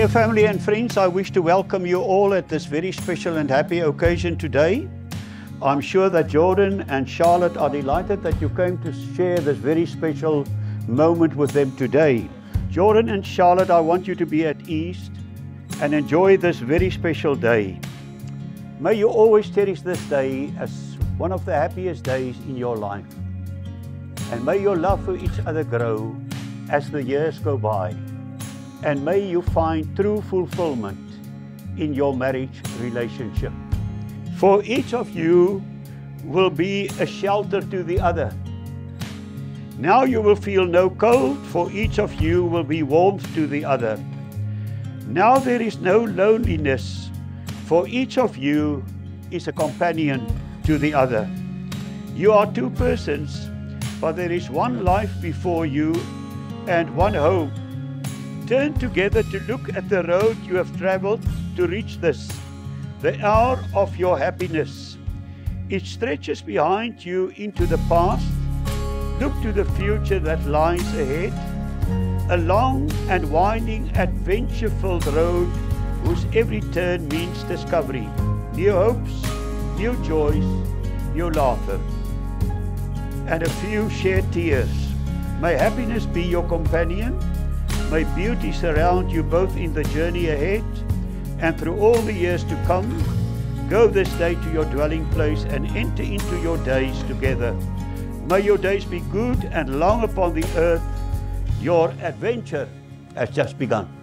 Dear family and friends, I wish to welcome you all at this very special and happy occasion today. I'm sure that Jordan and Charlotte are delighted that you came to share this very special moment with them today. Jordan and Charlotte, I want you to be at ease and enjoy this very special day. May you always cherish this day as one of the happiest days in your life. And may your love for each other grow as the years go by. And may you find true fulfillment in your marriage relationship. For each of you will be a shelter to the other. Now you will feel no cold, for each of you will be warmth to the other. Now there is no loneliness, for each of you is a companion to the other. You are two persons, but there is one life before you and one home. Turn together to look at the road you have traveled to reach this, the hour of your happiness. It stretches behind you into the past. Look to the future that lies ahead. A long and winding adventure-filled road whose every turn means discovery, new hopes, new joys, new laughter, and a few shared tears. May happiness be your companion. May beauty surround you both in the journey ahead and through all the years to come. Go this day to your dwelling place and enter into your days together. May your days be good and long upon the earth. Your adventure has just begun.